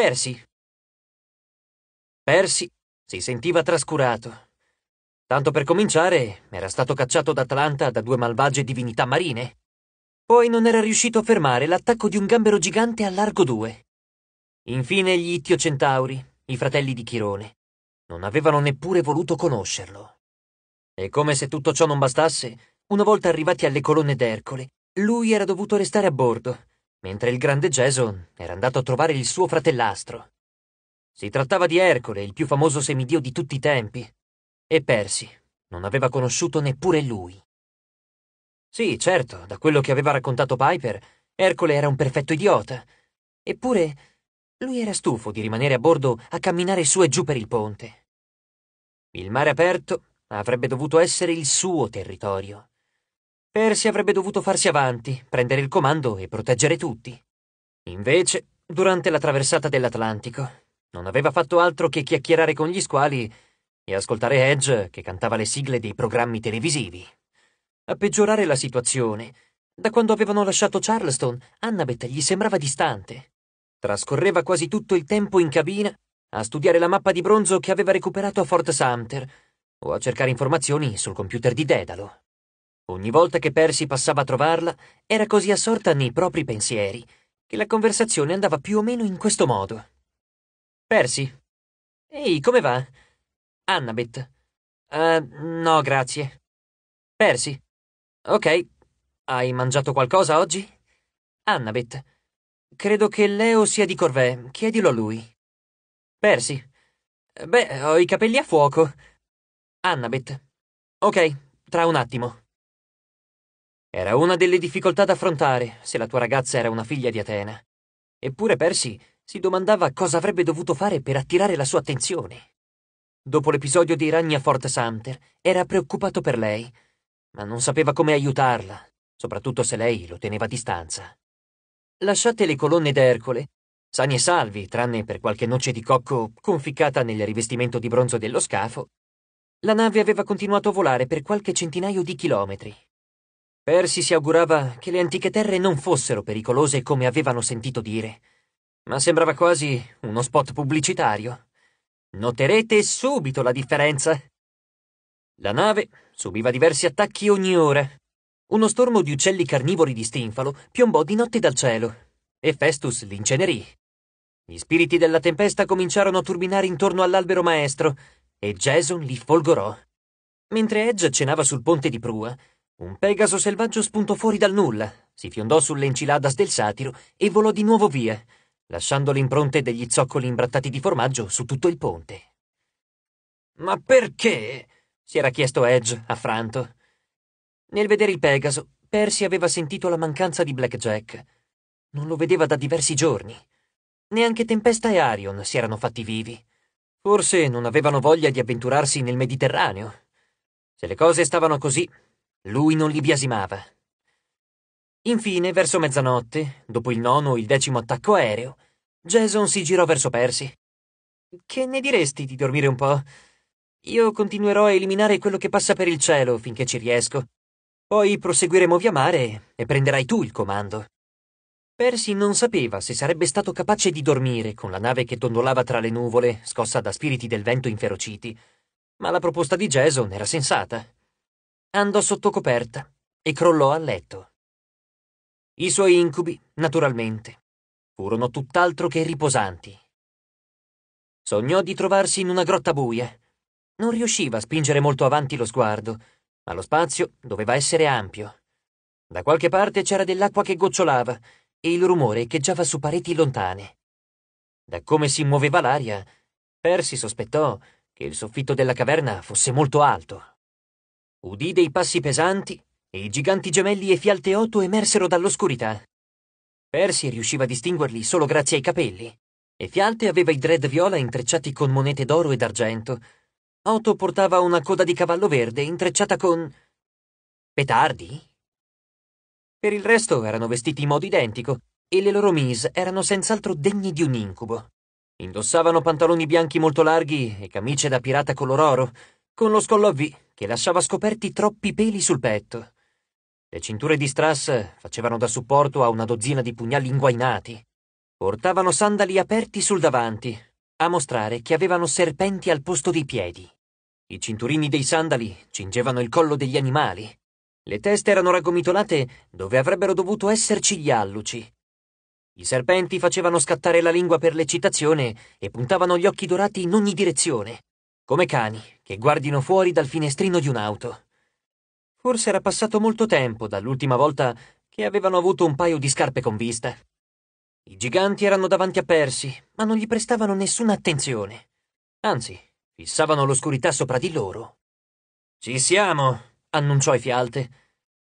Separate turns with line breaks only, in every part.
Percy. Percy si sentiva trascurato. Tanto per cominciare, era stato cacciato da Atlanta da due malvagie divinità marine. Poi non era riuscito a fermare l'attacco di un gambero gigante a largo 2. Infine gli Ittio Centauri, i fratelli di Chirone, non avevano neppure voluto conoscerlo. E come se tutto ciò non bastasse, una volta arrivati alle colonne d'Ercole, lui era dovuto restare a bordo, mentre il grande Jason era andato a trovare il suo fratellastro. Si trattava di Ercole, il più famoso semidio di tutti i tempi, e Percy non aveva conosciuto neppure lui. Sì, certo, da quello che aveva raccontato Piper, Ercole era un perfetto idiota. Eppure lui era stufo di rimanere a bordo a camminare su e giù per il ponte. Il mare aperto avrebbe dovuto essere il suo territorio. Percy avrebbe dovuto farsi avanti, prendere il comando e proteggere tutti. Invece, durante la traversata dell'Atlantico, non aveva fatto altro che chiacchierare con gli squali e ascoltare Edge che cantava le sigle dei programmi televisivi. A peggiorare la situazione, da quando avevano lasciato Charleston, Annabeth gli sembrava distante. Trascorreva quasi tutto il tempo in cabina a studiare la mappa di bronzo che aveva recuperato a Fort Sumter o a cercare informazioni sul computer di Dedalo. Ogni volta che Percy passava a trovarla, era così assorta nei propri pensieri che la conversazione andava più o meno in questo modo. Percy? Ehi, come va? Annabeth? Uh, no, grazie. Percy? Ok. Hai mangiato qualcosa oggi? Annabeth. Credo che Leo sia di Corvée. Chiedilo a lui. Percy. Beh, ho i capelli a fuoco. Annabeth. Ok, tra un attimo. Era una delle difficoltà da affrontare se la tua ragazza era una figlia di Atena. Eppure Percy si domandava cosa avrebbe dovuto fare per attirare la sua attenzione. Dopo l'episodio dei ragni a Fort Sumter, era preoccupato per lei ma non sapeva come aiutarla, soprattutto se lei lo teneva a distanza. Lasciate le colonne d'Ercole, sani e salvi, tranne per qualche noce di cocco conficcata nel rivestimento di bronzo dello scafo, la nave aveva continuato a volare per qualche centinaio di chilometri. Percy si augurava che le antiche terre non fossero pericolose come avevano sentito dire, ma sembrava quasi uno spot pubblicitario. Noterete subito la differenza. La nave subiva diversi attacchi ogni ora. Uno stormo di uccelli carnivori di stinfalo piombò di notte dal cielo e Festus l'incenerì. Gli spiriti della tempesta cominciarono a turbinare intorno all'albero maestro e Jason li folgorò. Mentre Edge cenava sul ponte di prua, un Pegaso selvaggio spuntò fuori dal nulla, si fiondò sulle enciladas del satiro e volò di nuovo via, lasciando le impronte degli zoccoli imbrattati di formaggio su tutto il ponte. Ma perché? si era chiesto Edge, affranto. Nel vedere il Pegaso, Percy aveva sentito la mancanza di Blackjack. Non lo vedeva da diversi giorni. Neanche Tempesta e Arion si erano fatti vivi. Forse non avevano voglia di avventurarsi nel Mediterraneo. Se le cose stavano così, lui non li biasimava. Infine, verso mezzanotte, dopo il nono o il decimo attacco aereo, Jason si girò verso Percy. Che ne diresti di dormire un po'? Io continuerò a eliminare quello che passa per il cielo finché ci riesco. Poi proseguiremo via mare e prenderai tu il comando. Percy non sapeva se sarebbe stato capace di dormire con la nave che dondolava tra le nuvole, scossa da spiriti del vento inferociti, ma la proposta di Jason era sensata. Andò sotto coperta e crollò a letto. I suoi incubi, naturalmente, furono tutt'altro che riposanti. Sognò di trovarsi in una grotta buia, non riusciva a spingere molto avanti lo sguardo, ma lo spazio doveva essere ampio. Da qualche parte c'era dell'acqua che gocciolava e il rumore echeggiava su pareti lontane. Da come si muoveva l'aria, Percy sospettò che il soffitto della caverna fosse molto alto. Udì dei passi pesanti e i giganti gemelli e Fialteotto emersero dall'oscurità. Percy riusciva a distinguerli solo grazie ai capelli, e Fialte aveva i dread viola intrecciati con monete d'oro e d'argento, Otto portava una coda di cavallo verde intrecciata con... petardi? Per il resto erano vestiti in modo identico e le loro mise erano senz'altro degni di un incubo. Indossavano pantaloni bianchi molto larghi e camicie da pirata color oro, con lo scollo a V che lasciava scoperti troppi peli sul petto. Le cinture di strass facevano da supporto a una dozzina di pugnali inguainati. Portavano sandali aperti sul davanti, a mostrare che avevano serpenti al posto dei piedi. I cinturini dei sandali cingevano il collo degli animali. Le teste erano raggomitolate dove avrebbero dovuto esserci gli alluci. I serpenti facevano scattare la lingua per l'eccitazione e puntavano gli occhi dorati in ogni direzione, come cani che guardino fuori dal finestrino di un'auto. Forse era passato molto tempo dall'ultima volta che avevano avuto un paio di scarpe con vista. I giganti erano davanti a Percy, ma non gli prestavano nessuna attenzione. Anzi, fissavano l'oscurità sopra di loro. Ci siamo, annunciò Efialte.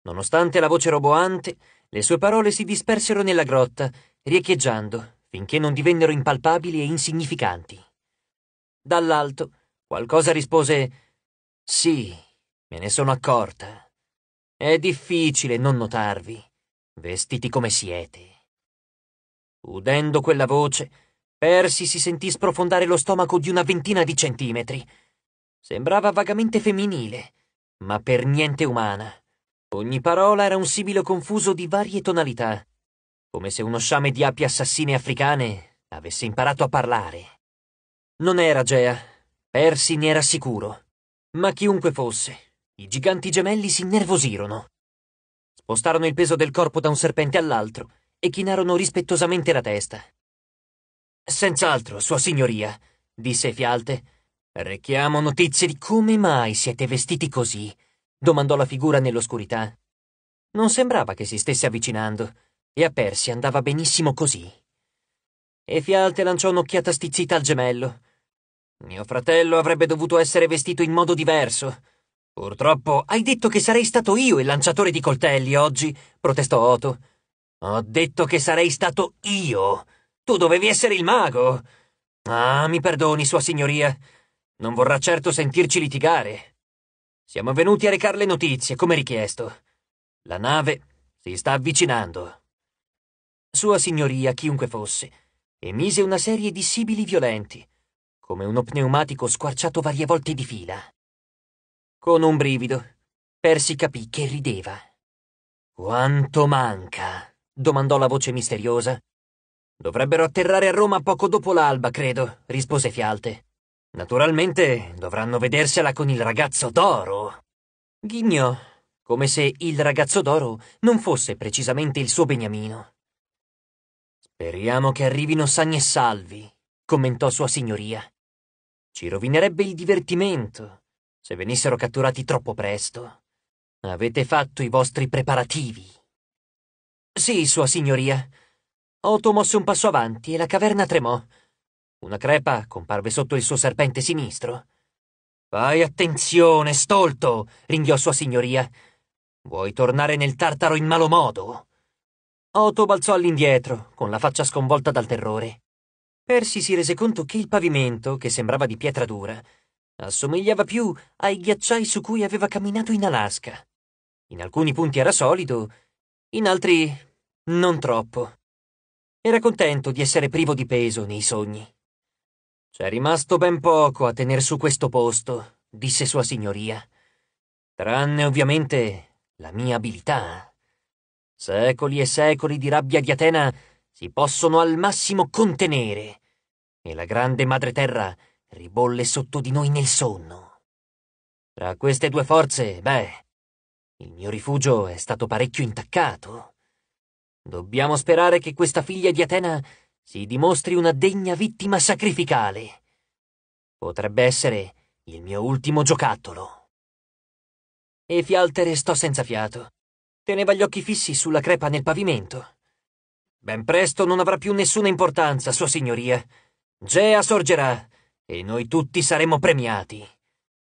Nonostante la voce roboante, le sue parole si dispersero nella grotta, riecheggiando, finché non divennero impalpabili e insignificanti. Dall'alto, qualcosa rispose Sì, me ne sono accorta. È difficile non notarvi, vestiti come siete. Udendo quella voce, Percy si sentì sprofondare lo stomaco di una ventina di centimetri. Sembrava vagamente femminile, ma per niente umana. Ogni parola era un sibilo confuso di varie tonalità, come se uno sciame di api assassine africane avesse imparato a parlare. Non era Gea, Percy ne era sicuro, ma chiunque fosse, i giganti gemelli si innervosirono. Spostarono il peso del corpo da un serpente all'altro e chinarono rispettosamente la testa. Senz'altro, Sua Signoria, disse Fialte. Rechiamo notizie di come mai siete vestiti così, domandò la figura nell'oscurità. Non sembrava che si stesse avvicinando, e a Persi andava benissimo così. E Fialte lanciò un'occhiata stizzita al gemello. Mio fratello avrebbe dovuto essere vestito in modo diverso, Purtroppo hai detto che sarei stato io il lanciatore di coltelli oggi, protestò Otto. Ho detto che sarei stato io. Tu dovevi essere il mago. Ah, mi perdoni, Sua Signoria. Non vorrà certo sentirci litigare. Siamo venuti a recar le notizie, come richiesto. La nave si sta avvicinando. Sua Signoria, chiunque fosse, emise una serie di sibili violenti, come uno pneumatico squarciato varie volte di fila. Con un brivido, Percy capì che rideva. Quanto manca? domandò la voce misteriosa. Dovrebbero atterrare a Roma poco dopo l'alba, credo, rispose Fialte. Naturalmente dovranno vedersela con il ragazzo d'oro. Ghignò, come se il ragazzo d'oro non fosse precisamente il suo beniamino. Speriamo che arrivino sani e salvi, commentò Sua Signoria. Ci rovinerebbe il divertimento se venissero catturati troppo presto. Avete fatto i vostri preparativi. Sì, Sua Signoria. Otto mosse un passo avanti e la caverna tremò. Una crepa comparve sotto il suo serpente sinistro. Fai attenzione, stolto, ringhiò Sua Signoria. Vuoi tornare nel tartaro in malo modo? Otto balzò all'indietro, con la faccia sconvolta dal terrore. Percy si rese conto che il pavimento, che sembrava di pietra dura, Assomigliava più ai ghiacciai su cui aveva camminato in Alaska. In alcuni punti era solido, in altri non troppo. Era contento di essere privo di peso nei sogni. C'è rimasto ben poco a tener su questo posto, disse Sua Signoria. Tranne ovviamente la mia abilità. Secoli e secoli di rabbia di Atena si possono al massimo contenere, e la grande madre terra ribolle sotto di noi nel sonno. Tra queste due forze, beh, il mio rifugio è stato parecchio intaccato. Dobbiamo sperare che questa figlia di Atena si dimostri una degna vittima sacrificale. Potrebbe essere il mio ultimo giocattolo. E Fialte restò senza fiato. Teneva gli occhi fissi sulla crepa nel pavimento. Ben presto non avrà più nessuna importanza, Sua Signoria. Gea sorgerà e noi tutti saremo premiati.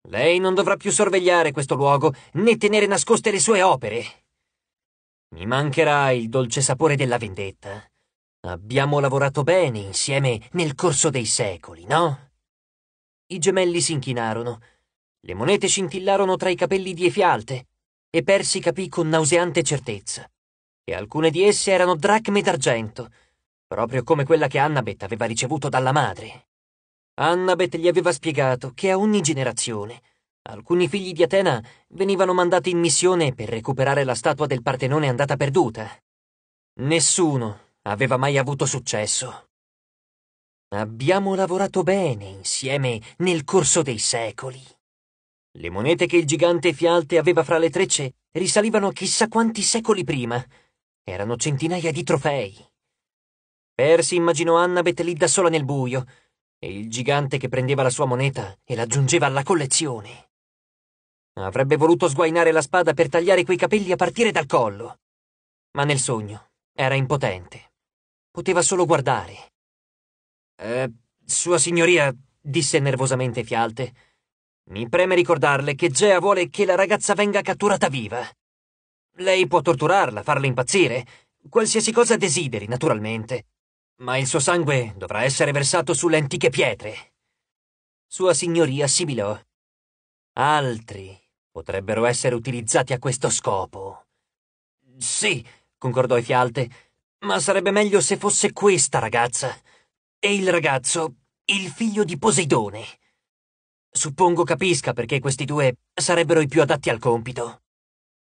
Lei non dovrà più sorvegliare questo luogo né tenere nascoste le sue opere. Mi mancherà il dolce sapore della vendetta. Abbiamo lavorato bene insieme nel corso dei secoli, no? I gemelli si inchinarono. Le monete scintillarono tra i capelli di Efialte e Persi capì con nauseante certezza che alcune di esse erano dracme d'argento, proprio come quella che Annabeth aveva ricevuto dalla madre. Annabeth gli aveva spiegato che a ogni generazione alcuni figli di Atena venivano mandati in missione per recuperare la statua del Partenone andata perduta. Nessuno aveva mai avuto successo. Abbiamo lavorato bene insieme nel corso dei secoli. Le monete che il gigante Fialte aveva fra le trecce risalivano a chissà quanti secoli prima. Erano centinaia di trofei. Percy immaginò Annabeth lì da sola nel buio e il gigante che prendeva la sua moneta e l'aggiungeva alla collezione. Avrebbe voluto sguainare la spada per tagliare quei capelli a partire dal collo. Ma nel sogno era impotente. Poteva solo guardare. Eh, Sua Signoria, disse nervosamente Fialte, mi preme ricordarle che Gea vuole che la ragazza venga catturata viva. Lei può torturarla, farla impazzire, qualsiasi cosa desideri, naturalmente. Ma il suo sangue dovrà essere versato sulle antiche pietre. Sua Signoria sibilò. Altri potrebbero essere utilizzati a questo scopo. Sì, concordò Fialte, ma sarebbe meglio se fosse questa ragazza. E il ragazzo, il figlio di Poseidone. Suppongo capisca perché questi due sarebbero i più adatti al compito.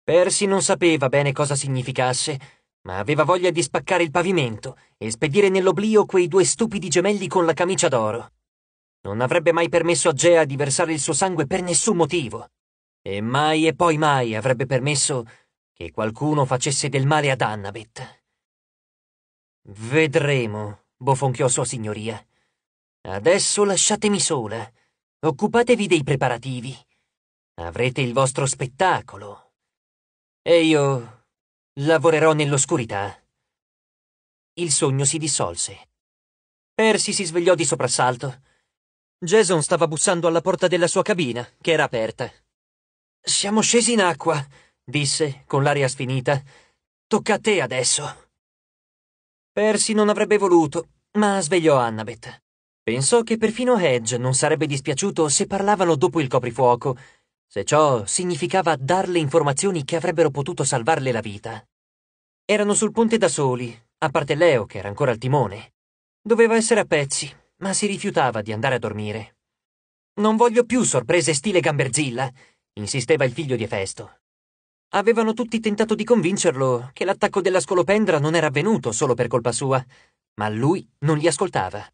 Percy non sapeva bene cosa significasse, ma aveva voglia di spaccare il pavimento e spedire nell'oblio quei due stupidi gemelli con la camicia d'oro. Non avrebbe mai permesso a Gea di versare il suo sangue per nessun motivo. E mai e poi mai avrebbe permesso che qualcuno facesse del male ad Annabeth. Vedremo, bofonchiò Sua Signoria. Adesso lasciatemi sola. Occupatevi dei preparativi. Avrete il vostro spettacolo. E io lavorerò nell'oscurità. Il sogno si dissolse. Percy si svegliò di soprassalto. Jason stava bussando alla porta della sua cabina, che era aperta. Siamo scesi in acqua, disse, con l'aria sfinita. Tocca a te adesso. Percy non avrebbe voluto, ma svegliò Annabeth. Pensò che perfino Hedge non sarebbe dispiaciuto se parlavano dopo il coprifuoco, se ciò significava darle informazioni che avrebbero potuto salvarle la vita. Erano sul ponte da soli, a parte Leo che era ancora al timone. Doveva essere a pezzi, ma si rifiutava di andare a dormire. Non voglio più sorprese stile Gamberzilla, insisteva il figlio di Efesto. Avevano tutti tentato di convincerlo che l'attacco della scolopendra non era avvenuto solo per colpa sua, ma lui non li ascoltava.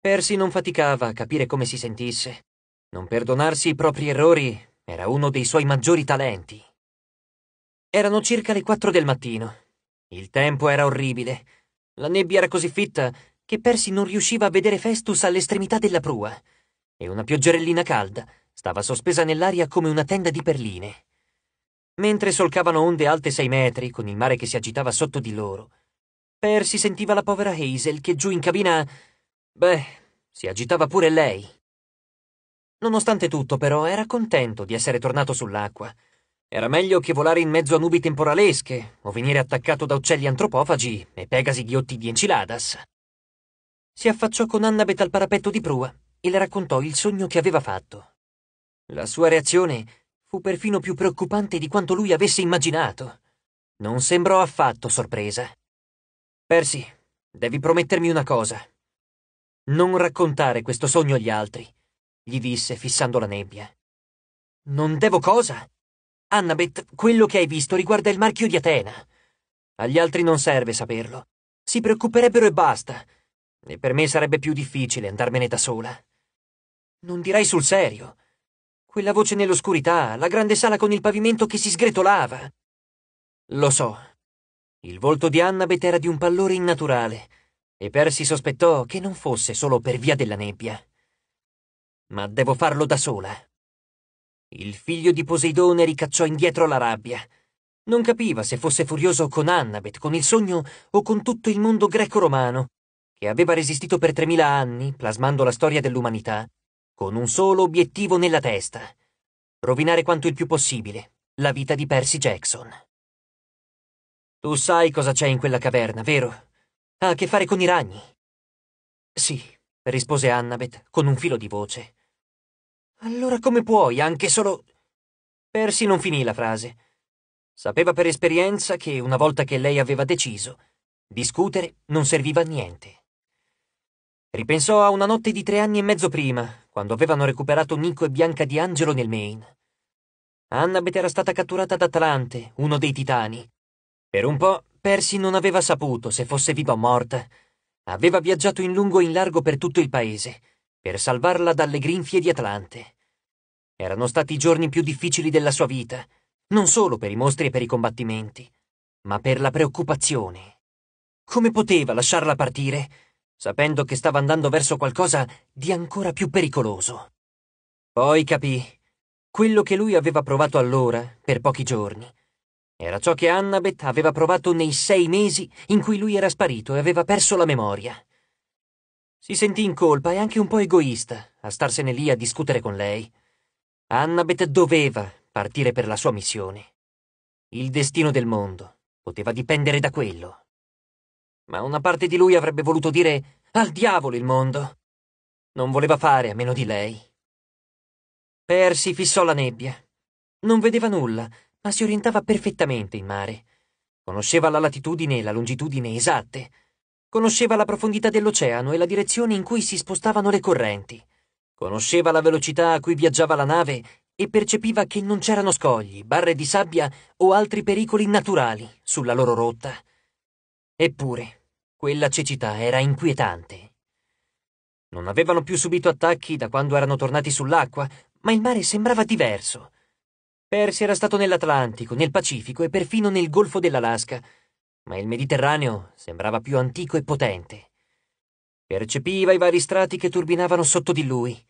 Percy non faticava a capire come si sentisse. Non perdonarsi i propri errori era uno dei suoi maggiori talenti. Erano circa le quattro del mattino. Il tempo era orribile. La nebbia era così fitta che Percy non riusciva a vedere Festus all'estremità della prua, e una pioggerellina calda stava sospesa nell'aria come una tenda di perline. Mentre solcavano onde alte sei metri, con il mare che si agitava sotto di loro, Percy sentiva la povera Hazel che giù in cabina Beh, si agitava pure lei. Nonostante tutto, però, era contento di essere tornato sull'acqua. Era meglio che volare in mezzo a nubi temporalesche o venire attaccato da uccelli antropofagi e pegasi ghiotti di Enciladas. Si affacciò con Annabeth al parapetto di prua e le raccontò il sogno che aveva fatto. La sua reazione fu perfino più preoccupante di quanto lui avesse immaginato. Non sembrò affatto sorpresa. Percy, devi promettermi una cosa. Non raccontare questo sogno agli altri, gli disse fissando la nebbia. Non devo cosa? Annabeth, quello che hai visto riguarda il marchio di Atena. Agli altri non serve saperlo. Si preoccuperebbero e basta. E per me sarebbe più difficile andarmene da sola. Non direi sul serio. Quella voce nell'oscurità, la grande sala con il pavimento che si sgretolava. Lo so. Il volto di Annabeth era di un pallore innaturale e Percy sospettò che non fosse solo per via della nebbia. Ma devo farlo da sola. Il figlio di Poseidone ricacciò indietro la rabbia. Non capiva se fosse furioso con Annabeth, con il sogno o con tutto il mondo greco-romano, che aveva resistito per tremila anni, plasmando la storia dell'umanità, con un solo obiettivo nella testa: rovinare quanto il più possibile la vita di Percy Jackson. Tu sai cosa c'è in quella caverna, vero? Ha a che fare con i ragni. Sì, rispose Annabeth con un filo di voce. Allora come puoi, anche solo. Percy non finì la frase. Sapeva per esperienza che, una volta che lei aveva deciso, discutere non serviva a niente. Ripensò a una notte di tre anni e mezzo prima, quando avevano recuperato Nico e Bianca di Angelo nel Maine. Annabeth era stata catturata da Atlante, uno dei titani. Per un po' Percy non aveva saputo se fosse viva o morta. Aveva viaggiato in lungo e in largo per tutto il paese, per salvarla dalle grinfie di Atlante. Erano stati i giorni più difficili della sua vita, non solo per i mostri e per i combattimenti, ma per la preoccupazione. Come poteva lasciarla partire, sapendo che stava andando verso qualcosa di ancora più pericoloso? Poi capì quello che lui aveva provato allora, per pochi giorni. Era ciò che Annabeth aveva provato nei sei mesi in cui lui era sparito e aveva perso la memoria. Si sentì in colpa e anche un po' egoista a starsene lì a discutere con lei. Annabeth doveva partire per la sua missione. Il destino del mondo poteva dipendere da quello. Ma una parte di lui avrebbe voluto dire al diavolo il mondo. Non voleva fare a meno di lei. Percy fissò la nebbia. Non vedeva nulla, ma si orientava perfettamente in mare. Conosceva la latitudine e la longitudine esatte. Conosceva la profondità dell'oceano e la direzione in cui si spostavano le correnti. Conosceva la velocità a cui viaggiava la nave e percepiva che non c'erano scogli, barre di sabbia o altri pericoli naturali sulla loro rotta. Eppure, quella cecità era inquietante. Non avevano più subito attacchi da quando erano tornati sull'acqua, ma il mare sembrava diverso. Persi era stato nell'Atlantico, nel Pacifico e perfino nel Golfo dell'Alaska, ma il Mediterraneo sembrava più antico e potente. Percepiva i vari strati che turbinavano sotto di lui.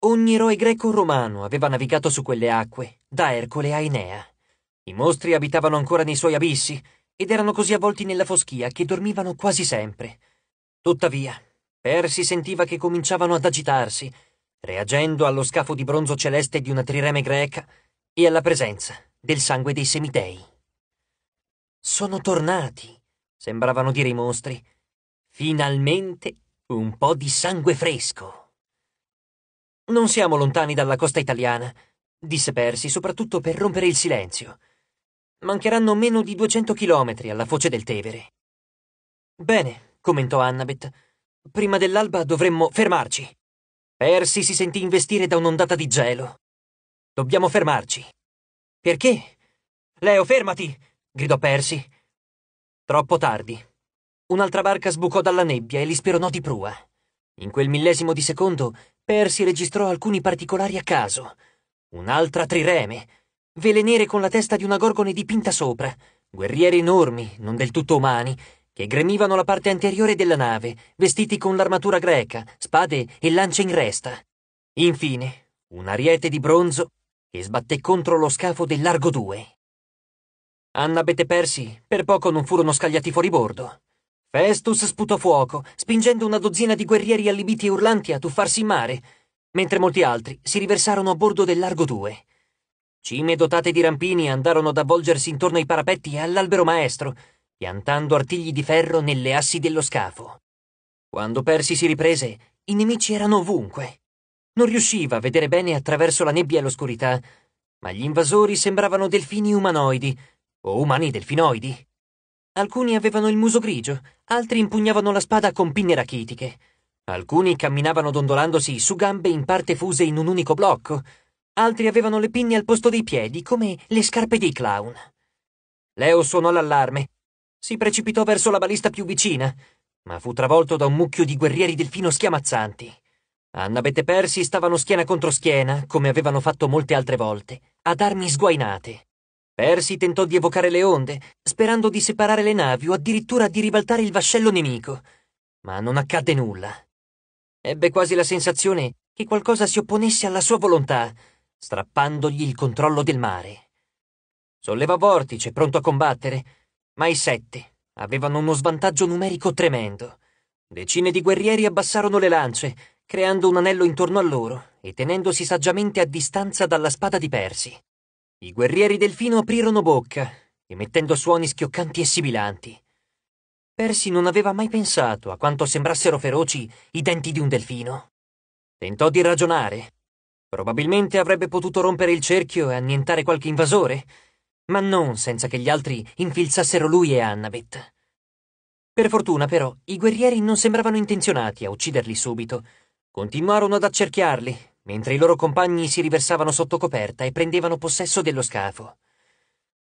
Ogni eroe greco o romano aveva navigato su quelle acque, da Ercole a Enea. I mostri abitavano ancora nei suoi abissi ed erano così avvolti nella foschia che dormivano quasi sempre. Tuttavia, Persi sentiva che cominciavano ad agitarsi reagendo allo scafo di bronzo celeste di una trireme greca e alla presenza del sangue dei semitei. Sono tornati, sembravano dire i mostri. Finalmente un po' di sangue fresco. Non siamo lontani dalla costa italiana, disse Percy, soprattutto per rompere il silenzio. Mancheranno meno di 200 chilometri alla foce del Tevere. Bene, commentò Annabeth. Prima dell'alba dovremmo fermarci. Percy si sentì investire da un'ondata di gelo. Dobbiamo fermarci. Perché? Leo, fermati! Gridò Percy. Troppo tardi. Un'altra barca sbucò dalla nebbia e li speronò di prua. In quel millesimo di secondo, Percy registrò alcuni particolari a caso. Un'altra trireme, vele nere con la testa di una gorgone dipinta sopra, guerrieri enormi, non del tutto umani, che gremivano la parte anteriore della nave, vestiti con l'armatura greca, spade e lance in resta. Infine, un ariete di bronzo che sbatté contro lo scafo del largo 2. Annabeth e Percy per poco non furono scagliati fuori bordo. Festus sputò fuoco, spingendo una dozzina di guerrieri allibiti e urlanti a tuffarsi in mare, mentre molti altri si riversarono a bordo del largo 2. Cime dotate di rampini andarono ad avvolgersi intorno ai parapetti e all'albero maestro, piantando artigli di ferro nelle assi dello scafo. Quando Percy si riprese, i nemici erano ovunque. Non riusciva a vedere bene attraverso la nebbia e l'oscurità, ma gli invasori sembravano delfini umanoidi, o umani delfinoidi. Alcuni avevano il muso grigio, altri impugnavano la spada con pinne rachitiche. Alcuni camminavano dondolandosi su gambe in parte fuse in un unico blocco, altri avevano le pinne al posto dei piedi, come le scarpe dei clown. Leo suonò l'allarme si precipitò verso la balista più vicina, ma fu travolto da un mucchio di guerrieri delfino schiamazzanti. Annabeth e Percy stavano schiena contro schiena, come avevano fatto molte altre volte, ad armi sguainate. Percy tentò di evocare le onde, sperando di separare le navi o addirittura di ribaltare il vascello nemico, ma non accadde nulla. Ebbe quasi la sensazione che qualcosa si opponesse alla sua volontà, strappandogli il controllo del mare. Sollevò vortice, pronto a combattere, ma i sette avevano uno svantaggio numerico tremendo. Decine di guerrieri abbassarono le lance, creando un anello intorno a loro e tenendosi saggiamente a distanza dalla spada di Persi. I guerrieri delfino aprirono bocca, emettendo suoni schioccanti e sibilanti. Persi non aveva mai pensato a quanto sembrassero feroci i denti di un delfino. Tentò di ragionare. Probabilmente avrebbe potuto rompere il cerchio e annientare qualche invasore, ma non senza che gli altri infilzassero lui e Annabeth. Per fortuna, però, i guerrieri non sembravano intenzionati a ucciderli subito. Continuarono ad accerchiarli, mentre i loro compagni si riversavano sotto coperta e prendevano possesso dello scafo.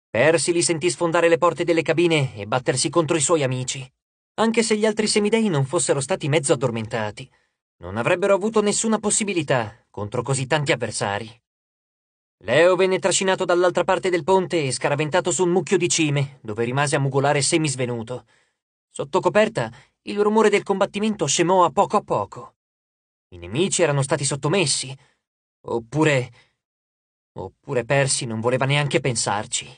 Persi li sentì sfondare le porte delle cabine e battersi contro i suoi amici. Anche se gli altri semidei non fossero stati mezzo addormentati, non avrebbero avuto nessuna possibilità contro così tanti avversari. Leo venne trascinato dall'altra parte del ponte e scaraventato su un mucchio di cime, dove rimase a mugolare semisvenuto. Sotto coperta, il rumore del combattimento scemò a poco a poco. I nemici erano stati sottomessi. Oppure. Oppure Persi non voleva neanche pensarci.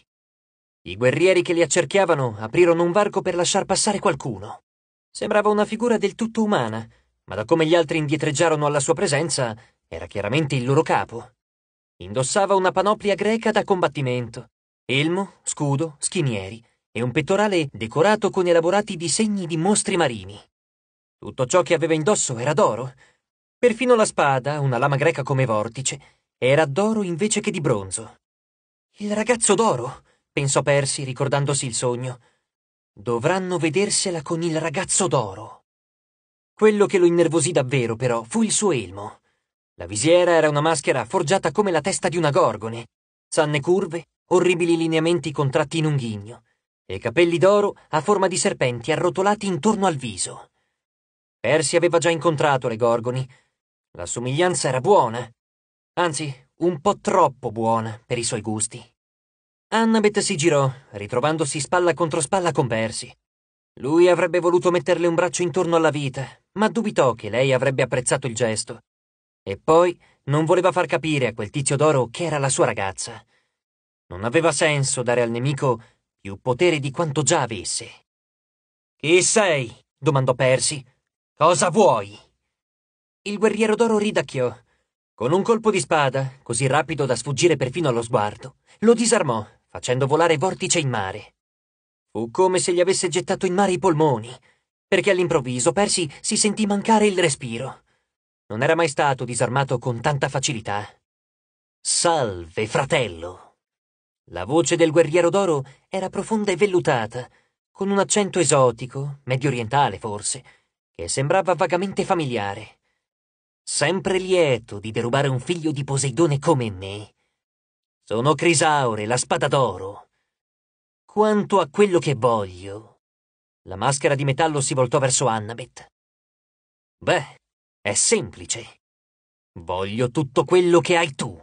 I guerrieri che li accerchiavano aprirono un varco per lasciar passare qualcuno. Sembrava una figura del tutto umana, ma da come gli altri indietreggiarono alla sua presenza, era chiaramente il loro capo. Indossava una panoplia greca da combattimento, elmo, scudo, schinieri e un pettorale decorato con elaborati disegni di mostri marini. Tutto ciò che aveva indosso era d'oro. Perfino la spada, una lama greca come vortice, era d'oro invece che di bronzo. Il ragazzo d'oro! pensò Percy ricordandosi il sogno. Dovranno vedersela con il ragazzo d'oro. Quello che lo innervosì davvero, però, fu il suo elmo. La visiera era una maschera forgiata come la testa di una gorgone, zanne curve, orribili lineamenti contratti in un ghigno, e capelli d'oro a forma di serpenti arrotolati intorno al viso. Percy aveva già incontrato le gorgoni. La somiglianza era buona, anzi, un po' troppo buona per i suoi gusti. Annabeth si girò, ritrovandosi spalla contro spalla con Percy. Lui avrebbe voluto metterle un braccio intorno alla vita, ma dubitò che lei avrebbe apprezzato il gesto. E poi non voleva far capire a quel tizio d'oro che era la sua ragazza. Non aveva senso dare al nemico più potere di quanto già avesse. Chi sei? domandò Percy. Cosa vuoi? Il guerriero d'oro ridacchiò. Con un colpo di spada, così rapido da sfuggire perfino allo sguardo, lo disarmò facendo volare vortice in mare. Fu come se gli avesse gettato in mare i polmoni, perché all'improvviso Percy si sentì mancare il respiro. Non era mai stato disarmato con tanta facilità. Salve, fratello! La voce del guerriero d'oro era profonda e vellutata, con un accento esotico, medio orientale forse, che sembrava vagamente familiare. Sempre lieto di derubare un figlio di Poseidone come me. Sono Crisaure, la spada d'oro. Quanto a quello che voglio. La maschera di metallo si voltò verso Annabeth. Beh, è semplice. Voglio tutto quello che hai tu.